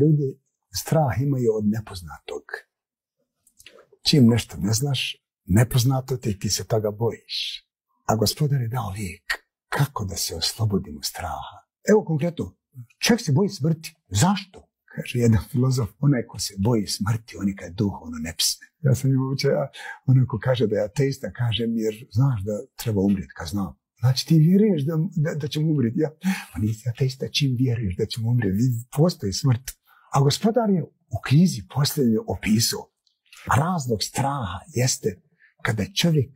Ljudi strah imaju od nepoznatog. Čim nešto ne znaš, nepoznato ti, ti se toga bojiš. A gospodar je dao lijek kako da se oslobodimo straha. Evo konkretno, čovjek se boji smrti. Zašto? Kaže jedan filozof, onaj ko se boji smrti, on kad duh, ono ne psne. Ja sam imao uče, onaj ko kaže da je ateista, kaže mi, jer znaš da treba umrijeti, kad znam. Znači ti vjeruješ da, da, da ćemo umrijeti. Ja, pa nisi ateista čim vjeruješ da ćemo umrijeti. Postoji smrt. A gospodar je u knjizi posljednje opisao razlog straha jeste kada čovjek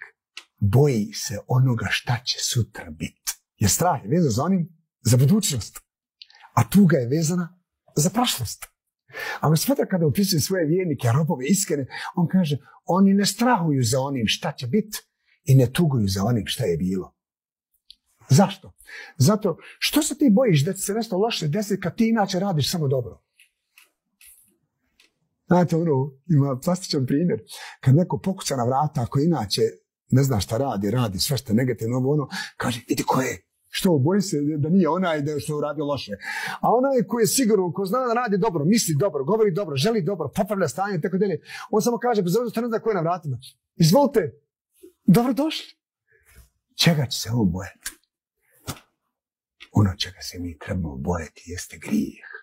boji se onoga šta će sutra biti. Jer strah je vezan za onim, za budućnost. A tuga je vezana za prošlost. A gospodar kada opisuje svoje vjernike, robove iskrene, on kaže, oni ne strahuju za onim šta će biti i ne tuguju za onim šta je bilo. Zašto? Zato što se ti bojiš da će se nešto loše desiti kad ti inače radiš samo dobro? Znate, ono, ima plastičan primjer. Kad neko pokuca na vrata, ako inače ne zna šta radi, radi sve što negativno, ono, kaže, vidi ko je, što boji se da nije onaj da što je uradio loše. A onaj koji je siguran, ko zna da radi dobro, misli dobro, govori dobro, želi dobro, popravlja stanje, tako dalje, on samo kaže, bez obzira što ne zna ko je na vratima. Izvolite, dobrodošli. Čega će se on bojati? Ono čega se mi trebamo bojati jeste grijeh.